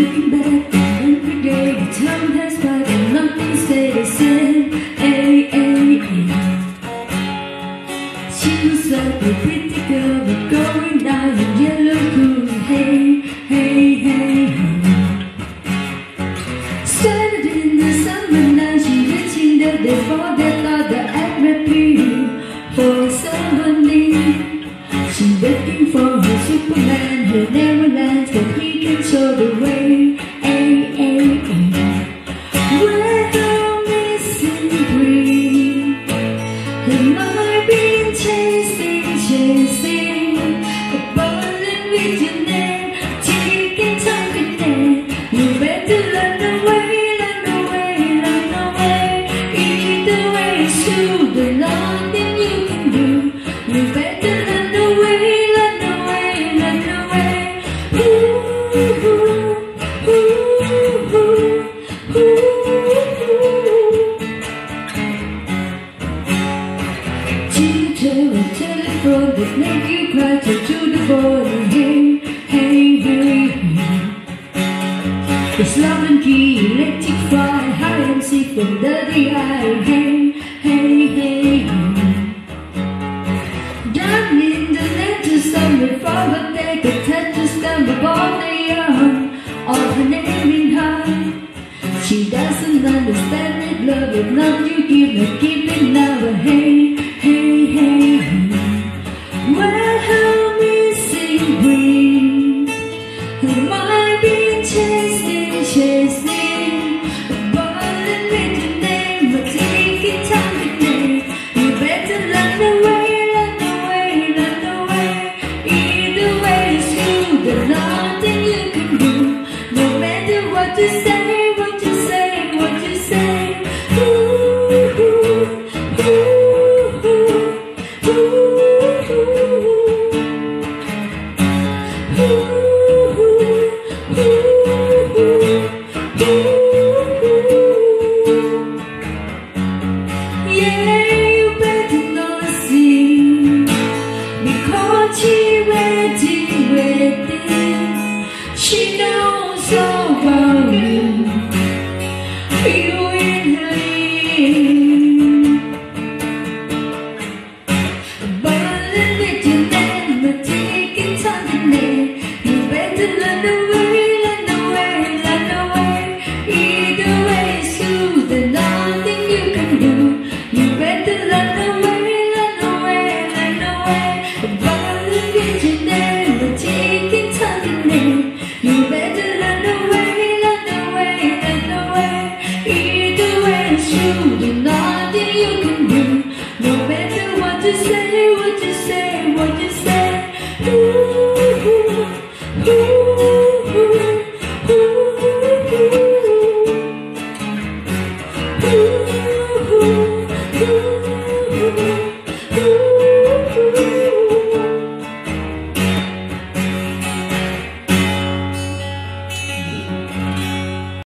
looking back in the the time has by. and nothing stays the same. Hey, hey, hey. She was like a pretty girl, but going down in yellow cool. Hey, hey, hey, hey. Standing in the summer night, she reaching the day for that other at repeat for someone new. She waiting for her Superman, who never. You went to London way, London way, London way. Either way is true, the London you can do. You went to London way, London way, London way. Ooh, ooh, ooh, ooh, ooh. Children will tell you from that make you cry to the border here. de But I didn't let you never take it on You better learn the way you doing nothing you can do. No matter what you say, what you say, what you say. Ooh, ooh, ooh, ooh, ooh, ooh, ooh.